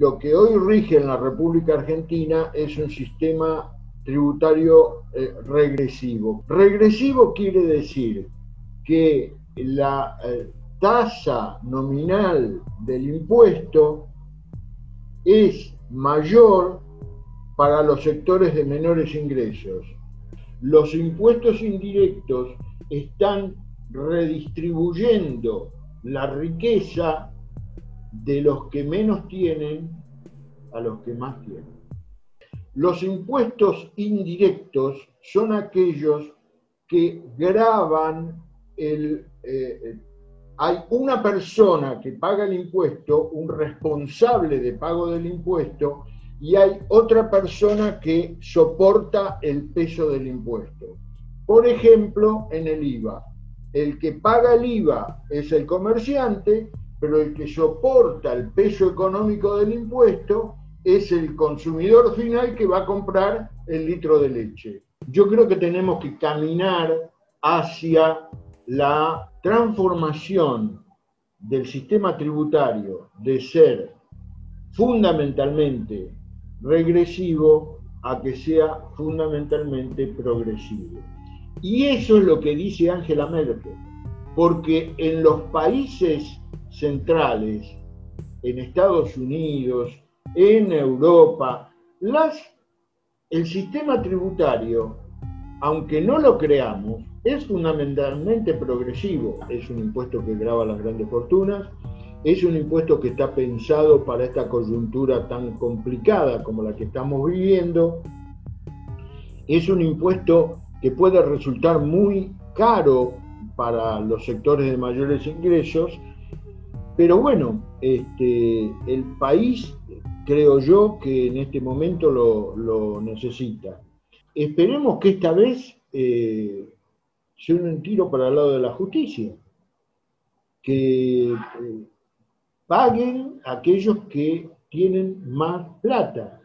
lo que hoy rige en la República Argentina es un sistema tributario eh, regresivo. Regresivo quiere decir que la eh, tasa nominal del impuesto es mayor para los sectores de menores ingresos. Los impuestos indirectos están redistribuyendo la riqueza de los que menos tienen a los que más tienen. Los impuestos indirectos son aquellos que graban el... Eh, hay una persona que paga el impuesto, un responsable de pago del impuesto, y hay otra persona que soporta el peso del impuesto. Por ejemplo, en el IVA. El que paga el IVA es el comerciante, pero el que soporta el peso económico del impuesto es el consumidor final que va a comprar el litro de leche. Yo creo que tenemos que caminar hacia la transformación del sistema tributario de ser fundamentalmente regresivo a que sea fundamentalmente progresivo. Y eso es lo que dice Angela Merkel, porque en los países centrales, en Estados Unidos, en Europa, el sistema tributario, aunque no lo creamos, es fundamentalmente progresivo. Es un impuesto que grava las grandes fortunas, es un impuesto que está pensado para esta coyuntura tan complicada como la que estamos viviendo. Es un impuesto que puede resultar muy caro para los sectores de mayores ingresos, pero bueno, este, el país creo yo que en este momento lo, necesita. Esperemos que esta vez eh, sea un tiro para el lado de la justicia, que eh, paguen aquellos que tienen más plata.